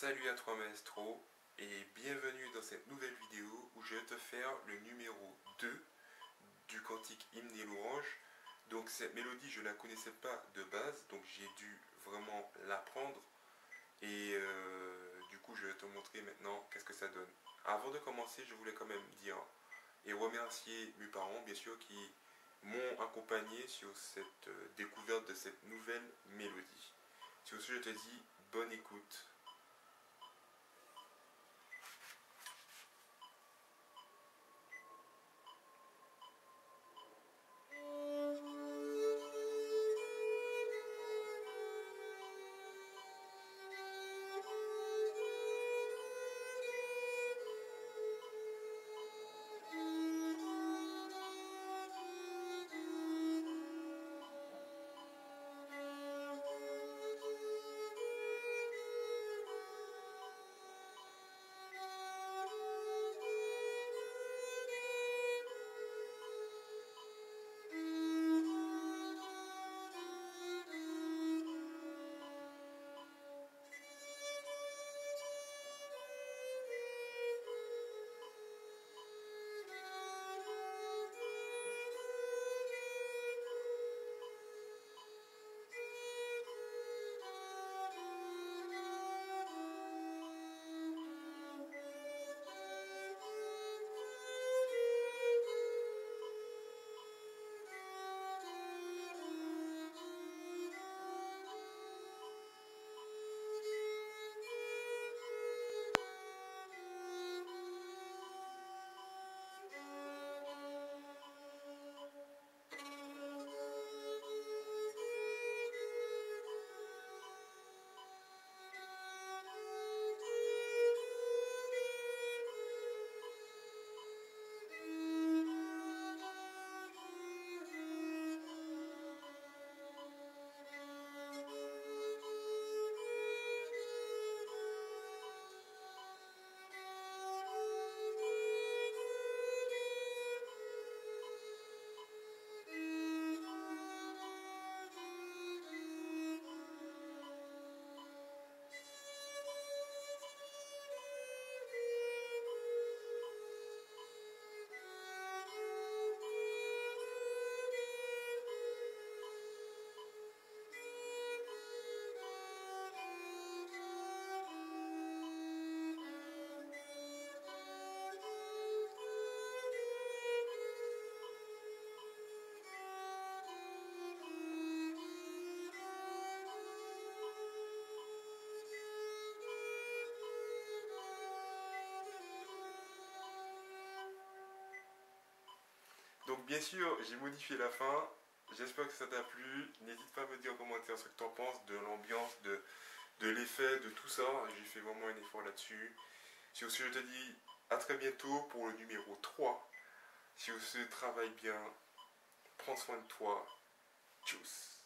Salut à toi maestro et bienvenue dans cette nouvelle vidéo où je vais te faire le numéro 2 du cantique hymne et. Donc cette mélodie je ne la connaissais pas de base donc j'ai dû vraiment l'apprendre et euh, du coup je vais te montrer maintenant qu'est-ce que ça donne. Avant de commencer je voulais quand même dire et remercier mes parents bien sûr qui m'ont accompagné sur cette euh, découverte de cette nouvelle mélodie. Sur ce je te dis bonne écoute. Bien sûr, j'ai modifié la fin. J'espère que ça t'a plu. N'hésite pas à me dire en commentaire ce que tu en penses de l'ambiance, de, de l'effet, de tout ça. J'ai fait vraiment un effort là-dessus. Sur ce, je te dis à très bientôt pour le numéro 3. Si ce, travaille bien. Prends soin de toi. Tchuss